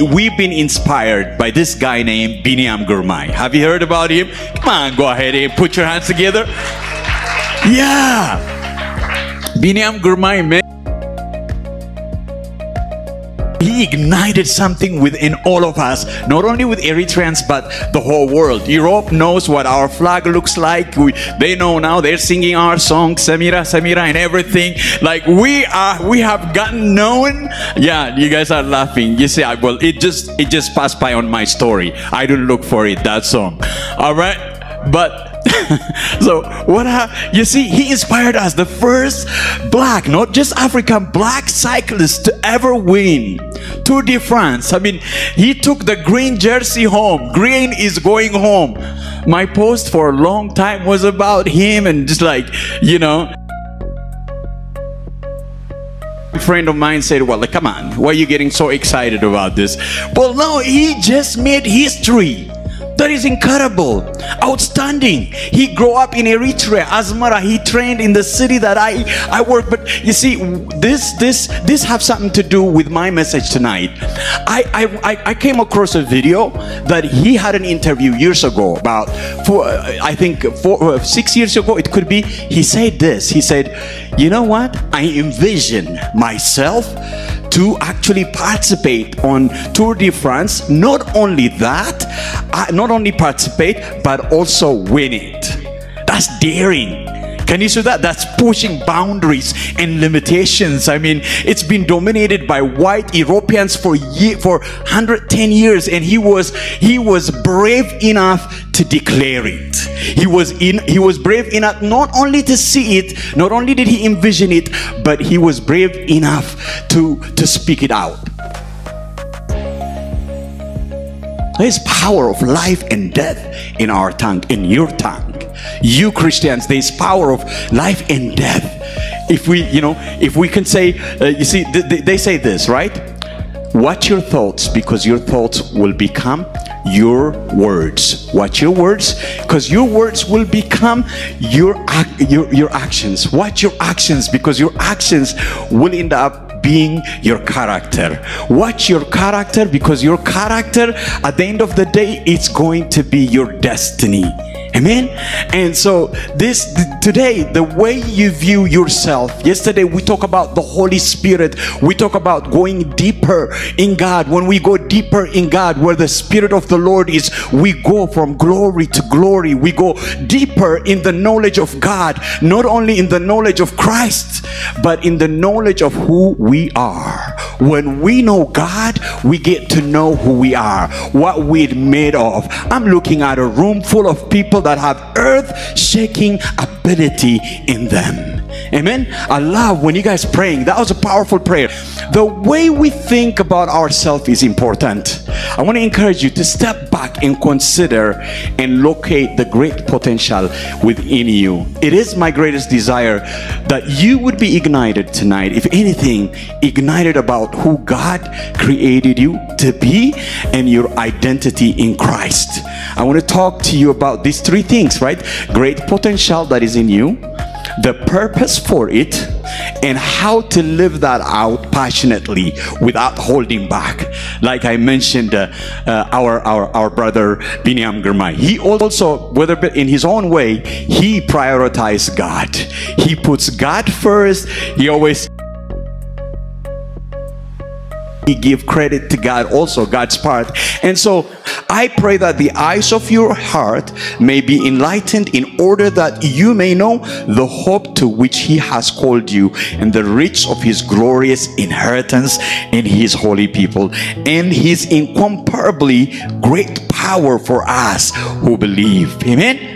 we've been inspired by this guy named Biniam Girmay. Have you heard about him? Come on, go ahead and put your hands together. Yeah. Biniam Girmay, man. He ignited something within all of us, not only with Eritreans, but the whole world. Europe knows what our flag looks like. We, they know now they're singing our song, Samira, Samira, and everything. Like we are, we have gotten known. Yeah, you guys are laughing. You say, well, it just, it just passed by on my story. I didn't look for it, that song. All right. But so what you see he inspired us. The first black not just african black cyclist to ever win tour de france. I mean he took the green jersey home. Green is going home. My post for a long time was about him and just like you know. A friend of mine said well come on why are you getting so excited about this? Well no he just made history that is incredible, outstanding. He grew up in Eritrea, Asmara. He trained in the city that I I work. But you see, this this this have something to do with my message tonight. I I I came across a video that he had an interview years ago about for I think four uh, six years ago it could be. He said this. He said, you know what? I envision myself to actually participate on Tour de France. Not only that, not only participate, but also win it. That's daring. Can you see that? That's pushing boundaries and limitations. I mean, it's been dominated by white Europeans for year, for 110 years, and he was he was brave enough to declare it. He was in he was brave enough not only to see it, not only did he envision it, but he was brave enough to to speak it out. There's power of life and death in our tongue, in your tongue. You Christians, there's power of life and death. If we, you know, if we can say, uh, you see, they, they say this, right? Watch your thoughts because your thoughts will become your words. Watch your words because your words will become your, your, your actions. Watch your actions because your actions will end up being your character. Watch your character because your character at the end of the day it's going to be your destiny. Amen. And so this today, the way you view yourself. Yesterday we talk about the Holy Spirit. We talk about going deeper in God. When we go deeper in God, where the Spirit of the Lord is, we go from glory to glory. We go deeper in the knowledge of God, not only in the knowledge of Christ, but in the knowledge of who we are. When we know God, we get to know who we are, what we're made of. I'm looking at a room full of people that have earth shaking ability in them. Amen. I love when you guys praying. That was a powerful prayer. The way we think about ourselves is important. I want to encourage you to step back and consider and locate the great potential within you. It is my greatest desire that you would be ignited tonight. If anything, ignited about who God created you to be and your identity in Christ. I want to talk to you about these three things, right? Great potential that is in you the purpose for it and how to live that out passionately without holding back. Like i mentioned uh, uh, our, our our brother Biniam Girmay he also whether in his own way he prioritized god. He puts god first. He always he give credit to God also God's part. And so I pray that the eyes of your heart may be enlightened in order that you may know the hope to which he has called you and the riches of his glorious inheritance in his holy people and his incomparably great power for us who believe. Amen